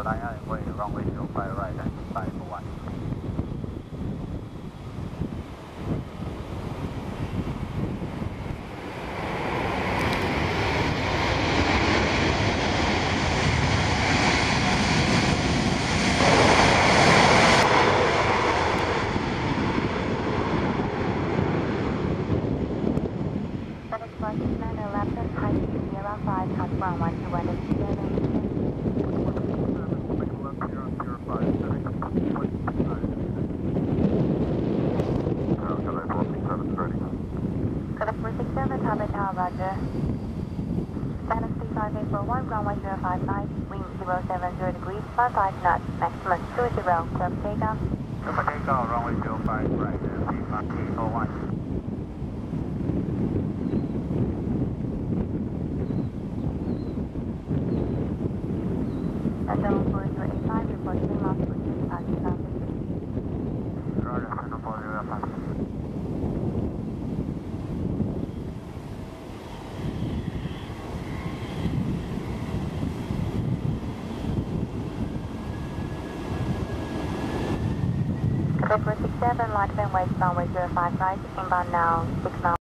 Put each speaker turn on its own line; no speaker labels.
Alliance Airway runway 05 right and 541.
Flight Fortuna 11 High Sierra 5 confirm 1217 German Tower, Roger. Spanish five eight four one. runway 059, wing 070 degrees, 55 knots, maximum 20, clear for takeoff.
Clear for takeoff, runway 05, right, 35841.
Credit 467 light and wait runway 05 right inbound now 6 miles